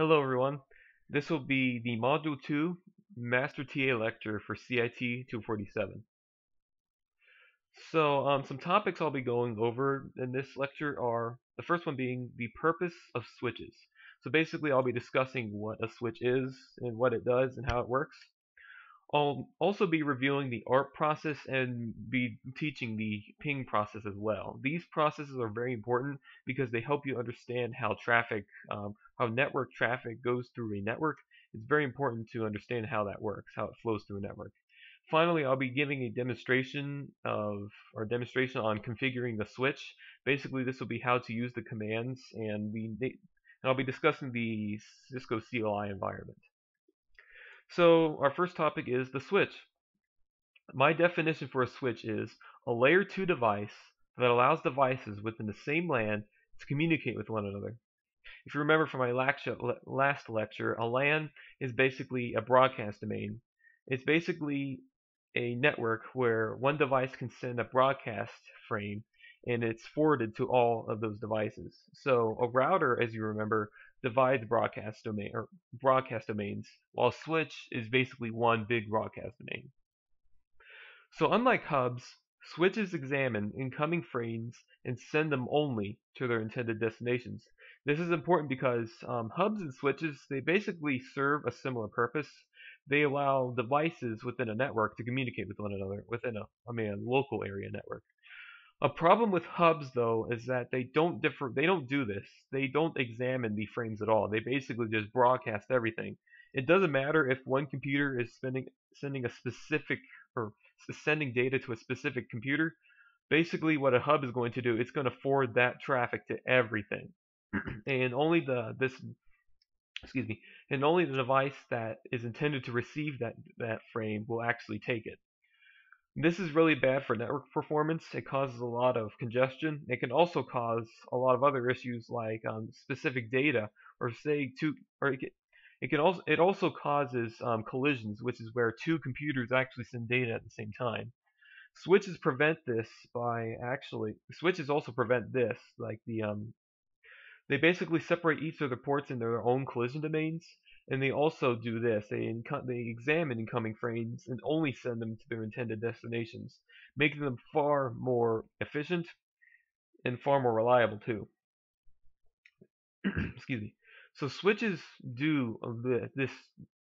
Hello everyone. This will be the Module 2 Master TA lecture for CIT 247. So um, some topics I'll be going over in this lecture are the first one being the purpose of switches. So basically I'll be discussing what a switch is and what it does and how it works. I'll also be reviewing the ARP process and be teaching the ping process as well. These processes are very important because they help you understand how traffic, um, how network traffic goes through a network. It's very important to understand how that works, how it flows through a network. Finally, I'll be giving a demonstration of, or demonstration on configuring the switch. Basically, this will be how to use the commands, and the, and I'll be discussing the Cisco CLI environment. So our first topic is the switch. My definition for a switch is a layer 2 device that allows devices within the same LAN to communicate with one another. If you remember from my last lecture, a LAN is basically a broadcast domain. It's basically a network where one device can send a broadcast frame and it's forwarded to all of those devices. So a router, as you remember, divides broadcast domain or broadcast domains, while switch is basically one big broadcast domain. So unlike hubs, switches examine incoming frames and send them only to their intended destinations. This is important because um, hubs and switches they basically serve a similar purpose. They allow devices within a network to communicate with one another within a, I mean, a local area network. A problem with hubs though is that they don't differ they don't do this. They don't examine the frames at all. They basically just broadcast everything. It doesn't matter if one computer is sending sending a specific or sending data to a specific computer. Basically what a hub is going to do, it's going to forward that traffic to everything. and only the this excuse me, and only the device that is intended to receive that that frame will actually take it. This is really bad for network performance. It causes a lot of congestion. It can also cause a lot of other issues like um, specific data, or say two, or it can, it can also it also causes um, collisions, which is where two computers actually send data at the same time. Switches prevent this by actually switches also prevent this, like the um, they basically separate each of the ports in their own collision domains, and they also do this. They, they examine incoming frames and only send them to their intended destinations, making them far more efficient and far more reliable too. Excuse me. So switches do um, this.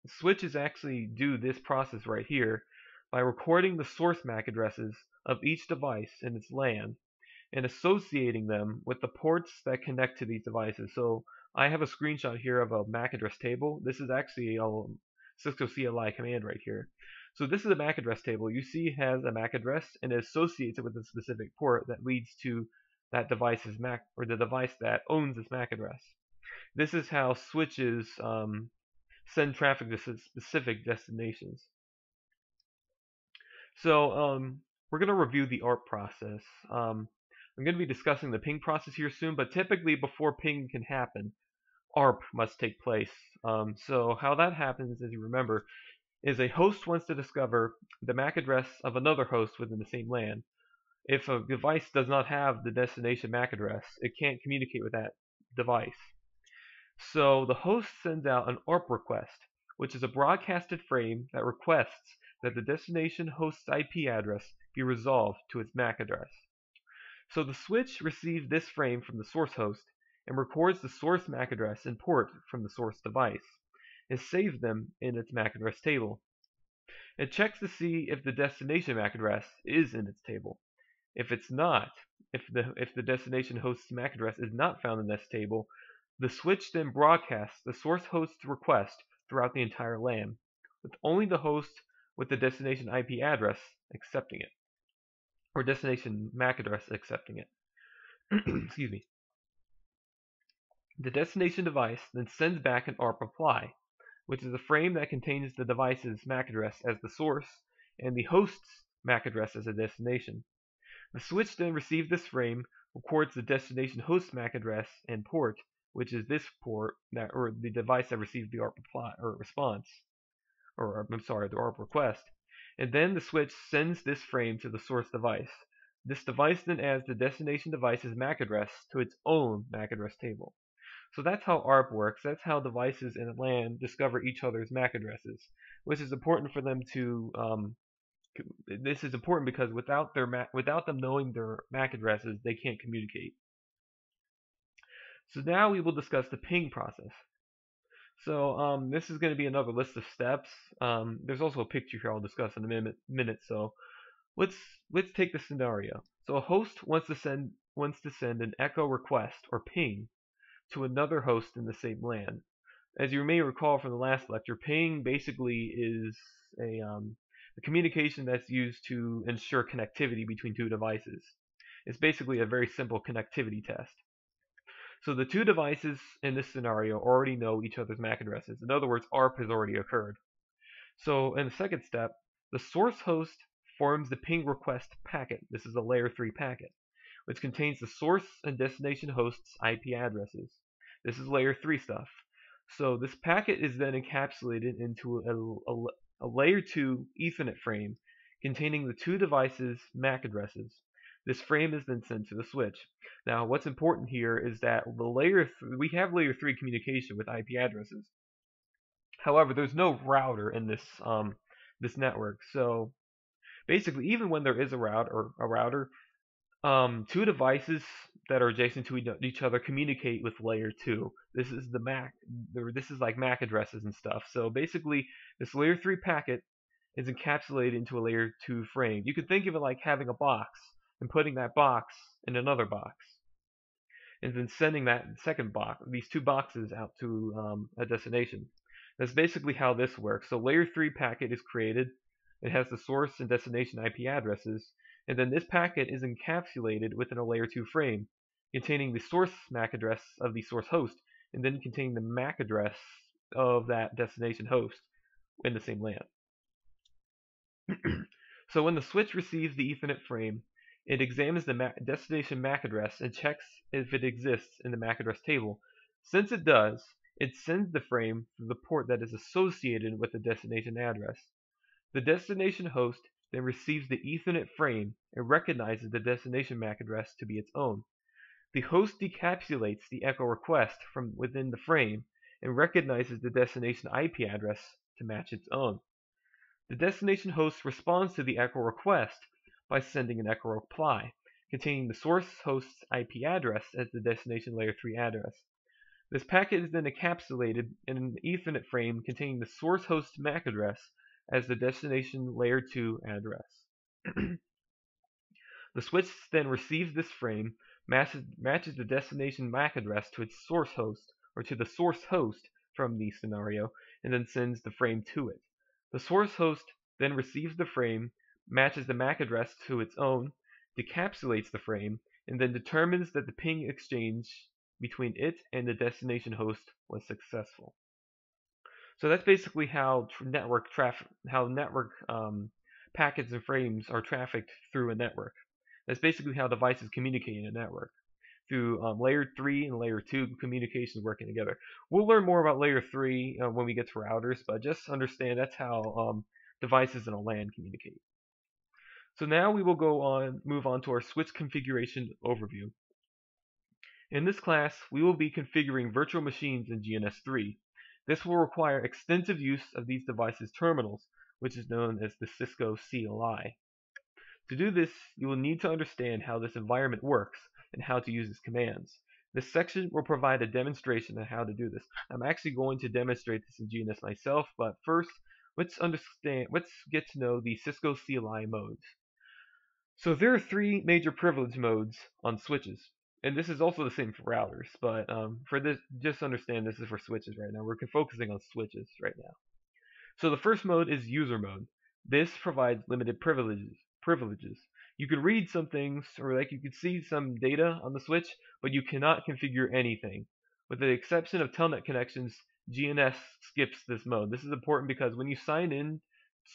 Switches actually do this process right here by recording the source MAC addresses of each device in its LAN and associating them with the ports that connect to these devices. So I have a screenshot here of a MAC address table. This is actually a Cisco CLI command right here. So this is a MAC address table. You see has a MAC address and it associates it with a specific port that leads to that device's MAC or the device that owns this MAC address. This is how switches um, send traffic to specific destinations. So um, we're going to review the ARP process. Um, I'm going to be discussing the ping process here soon, but typically before ping can happen, ARP must take place. Um, so how that happens, as you remember, is a host wants to discover the MAC address of another host within the same LAN. If a device does not have the destination MAC address, it can't communicate with that device. So the host sends out an ARP request, which is a broadcasted frame that requests that the destination host's IP address be resolved to its MAC address. So the switch receives this frame from the source host and records the source MAC address and port from the source device. It saves them in its MAC address table. It checks to see if the destination MAC address is in its table. If it's not, if the if the destination host's MAC address is not found in this table, the switch then broadcasts the source host's request throughout the entire LAN, with only the host with the destination IP address accepting it or destination MAC address accepting it. Excuse me. The destination device then sends back an ARP reply, which is a frame that contains the device's MAC address as the source and the host's MAC address as a destination. The switch then receives this frame, records the destination host MAC address and port, which is this port that or the device that received the ARP reply or response, or I'm sorry, the ARP request, and then the switch sends this frame to the source device. This device then adds the destination device's MAC address to its own MAC address table. So that's how ARP works. That's how devices in LAN discover each other's MAC addresses, which is important for them to. Um, this is important because without their MAC, without them knowing their MAC addresses, they can't communicate. So now we will discuss the ping process. So um, this is going to be another list of steps. Um, there's also a picture here I'll discuss in a minute. minute so let's let's take the scenario. So a host wants to send wants to send an echo request or ping to another host in the same LAN. As you may recall from the last lecture, ping basically is a, um, a communication that's used to ensure connectivity between two devices. It's basically a very simple connectivity test. So the two devices in this scenario already know each other's MAC addresses. In other words, ARP has already occurred. So in the second step, the source host forms the ping request packet. This is a layer 3 packet, which contains the source and destination host's IP addresses. This is layer 3 stuff. So this packet is then encapsulated into a, a, a layer 2 Ethernet frame containing the two devices' MAC addresses. This frame is then sent to the switch. Now, what's important here is that the layer we have layer 3 communication with IP addresses. However, there's no router in this um, this network. So basically, even when there is a route or a router, um, two devices that are adjacent to each other communicate with layer 2. This is the MAC, this is like MAC addresses and stuff. So basically, this layer 3 packet is encapsulated into a layer 2 frame. You could think of it like having a box and putting that box in another box. And then sending that second box, these two boxes out to um, a destination. That's basically how this works. So layer 3 packet is created. It has the source and destination IP addresses. And then this packet is encapsulated within a layer 2 frame containing the source MAC address of the source host, and then containing the MAC address of that destination host in the same LAN. so when the switch receives the Ethernet frame, it examines the MAC destination MAC address and checks if it exists in the MAC address table. Since it does, it sends the frame to the port that is associated with the destination address. The destination host then receives the Ethernet frame and recognizes the destination MAC address to be its own. The host decapsulates the echo request from within the frame and recognizes the destination IP address to match its own. The destination host responds to the echo request by sending an echo reply containing the source host's IP address as the destination layer 3 address. This packet is then encapsulated in an Ethernet frame containing the source host MAC address as the destination layer 2 address. the switch then receives this frame matches, matches the destination MAC address to its source host, or to the source host from the scenario, and then sends the frame to it. The source host then receives the frame, matches the MAC address to its own, decapsulates the frame, and then determines that the ping exchange between it and the destination host was successful. So that's basically how network traffic, how network um, packets and frames are trafficked through a network. That's basically how devices communicate in a network through um, layer 3 and layer 2 communications working together. We'll learn more about layer 3 uh, when we get to routers, but just understand that's how um, devices in a LAN communicate. So now we will go on, move on to our switch configuration overview. In this class, we will be configuring virtual machines in GNS3. This will require extensive use of these devices' terminals, which is known as the Cisco CLI. To do this, you will need to understand how this environment works and how to use its commands. This section will provide a demonstration of how to do this. I'm actually going to demonstrate this in GNS myself, but first, let's understand, let's get to know the Cisco CLI modes. So there are three major privilege modes on switches, and this is also the same for routers, but um, for this, just understand this is for switches right now. We're focusing on switches right now. So the first mode is user mode. This provides limited privileges privileges. You can read some things, or like you could see some data on the switch, but you cannot configure anything. With the exception of telnet connections, GNS skips this mode. This is important because when you sign in,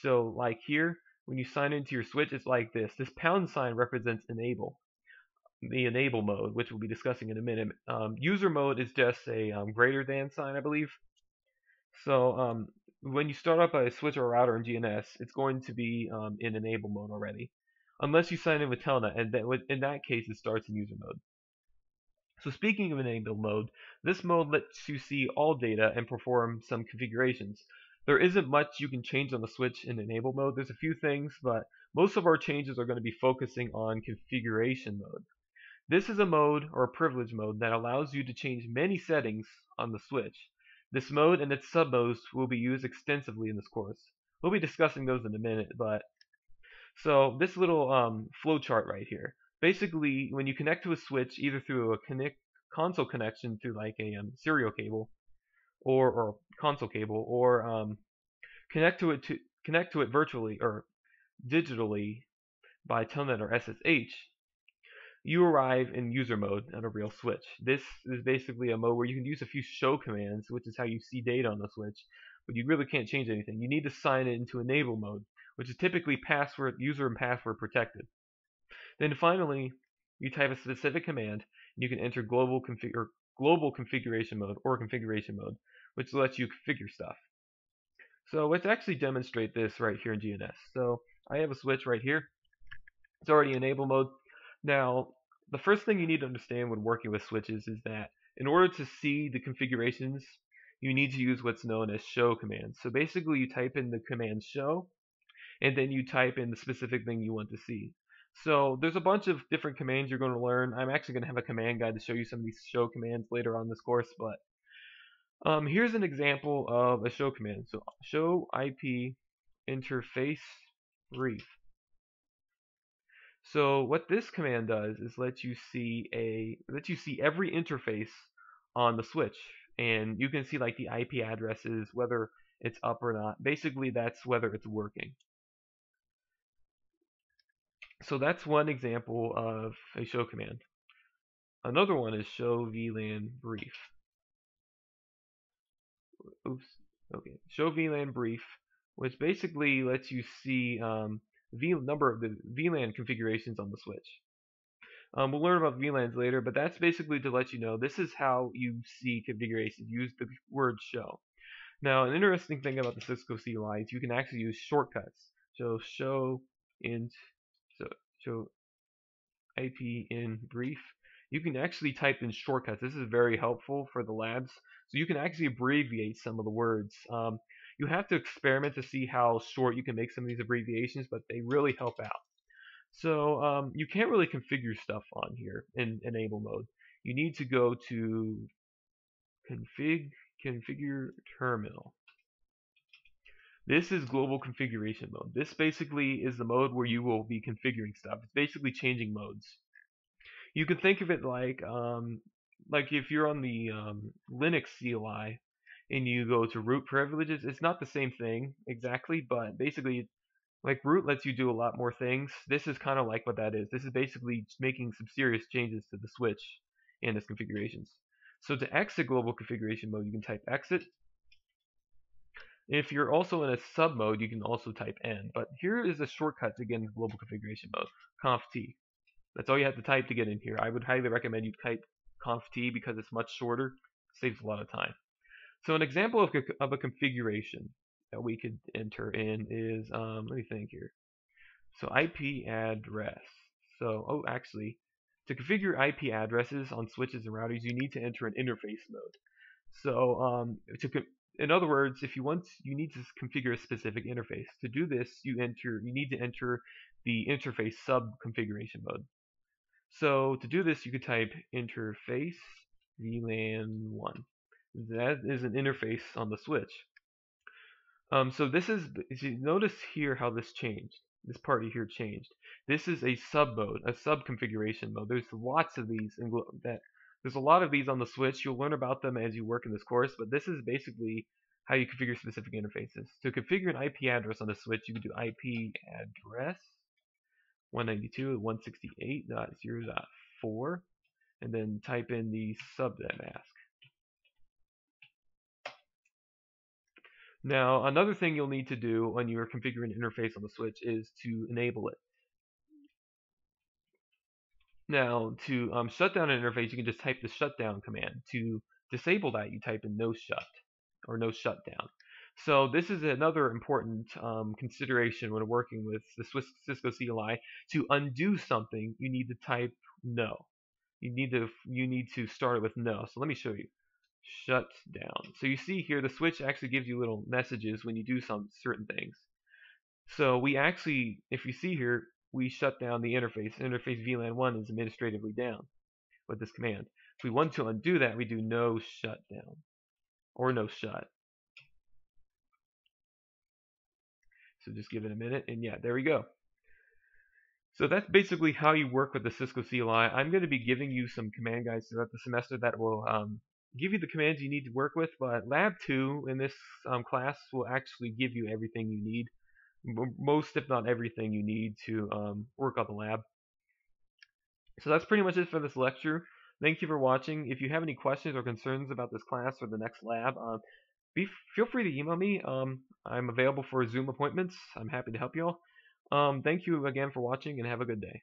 so like here, when you sign into your switch, it's like this. This pound sign represents enable, the enable mode, which we'll be discussing in a minute. Um, user mode is just a um, greater than sign, I believe. So um, when you start up a switch or a router in GNS, it's going to be um, in enable mode already, unless you sign in with Telnet, and then in that case it starts in user mode. So speaking of enable mode, this mode lets you see all data and perform some configurations. There isn't much you can change on the switch in enable mode. There's a few things, but most of our changes are going to be focusing on configuration mode. This is a mode or a privilege mode that allows you to change many settings on the switch. This mode and its submodes will be used extensively in this course. We'll be discussing those in a minute, but so this little um, flowchart right here. Basically, when you connect to a switch, either through a connect console connection through like a um, serial cable, or or console cable, or um, connect to it to connect to it virtually or digitally by Telnet or SSH, you arrive in user mode on a real switch. This is basically a mode where you can use a few show commands, which is how you see data on the switch, but you really can't change anything. You need to sign it into enable mode, which is typically password user and password protected. Then finally, you type a specific command, and you can enter global config or global configuration mode or configuration mode, which lets you configure stuff. So let's actually demonstrate this right here in GNS. So I have a switch right here. It's already enable mode. Now, the first thing you need to understand when working with switches is that in order to see the configurations, you need to use what's known as show commands. So basically you type in the command show, and then you type in the specific thing you want to see. So there's a bunch of different commands you're going to learn. I'm actually going to have a command guide to show you some of these show commands later on this course, but um, here's an example of a show command. So show IP interface brief. So what this command does is let you see a let you see every interface on the switch, and you can see like the IP addresses, whether it's up or not. Basically, that's whether it's working. So that's one example of a show command. Another one is show VLAN brief. Oops. Okay. Show VLAN brief, which basically lets you see um, V number of the VLAN configurations on the switch. Um, we'll learn about VLANs later, but that's basically to let you know this is how you see configurations. Use the word show. Now, an interesting thing about the Cisco CLI is you can actually use shortcuts. So show int, so IP in brief. You can actually type in shortcuts. This is very helpful for the labs. So you can actually abbreviate some of the words. Um, you have to experiment to see how short you can make some of these abbreviations, but they really help out. So um, you can't really configure stuff on here in enable mode. You need to go to config configure terminal. This is global configuration mode. This basically is the mode where you will be configuring stuff. It's basically changing modes. You can think of it like um, like if you're on the um, Linux CLI, and you go to root privileges, it's not the same thing exactly, but basically, like root lets you do a lot more things. This is kind of like what that is. This is basically making some serious changes to the switch and its configurations. So to exit global configuration mode, you can type exit. If you're also in a sub mode, you can also type end. But here is a shortcut to get into global configuration mode, conf T. That's all you have to type to get in here. I would highly recommend you type conf T because it's much shorter, saves a lot of time. So an example of, of a configuration that we could enter in is, um, let me think here. So IP address. So, oh, actually, to configure IP addresses on switches and routers, you need to enter an interface mode. So, um, to in other words, if you want, you need to configure a specific interface. To do this, you enter, you need to enter the interface sub configuration mode. So to do this, you could type interface VLAN 1 that is an interface on the switch. Um, so this is, you notice here how this changed. This part here changed. This is a sub mode, a sub configuration mode. There's lots of these that. There's a lot of these on the switch. You'll learn about them as you work in this course, but this is basically how you configure specific interfaces. To configure an IP address on the switch, you can do IP address 192.168.0.4 and then type in the subnet mask. Now, another thing you'll need to do when you're configuring an interface on the switch is to enable it. Now, to um, shut down an interface, you can just type the shutdown command. To disable that, you type in no shut or no shutdown. So this is another important um, consideration when working with the Swiss Cisco CLI. To undo something, you need to type no. you need to you need to start it with no. So let me show you. Shut down. So you see here the switch actually gives you little messages when you do some certain things. So we actually, if you see here, we shut down the interface. Interface VLAN 1 is administratively down with this command. If we want to undo that, we do no shutdown or no shut. So just give it a minute, and yeah, there we go. So that's basically how you work with the Cisco CLI. I'm going to be giving you some command guides throughout the semester that will um, give you the commands you need to work with, but Lab 2 in this um, class will actually give you everything you need, most if not everything you need to um, work on the lab. So that's pretty much it for this lecture. Thank you for watching. If you have any questions or concerns about this class or the next lab, uh, be feel free to email me. Um, I'm available for Zoom appointments. I'm happy to help you all. Um, thank you again for watching and have a good day.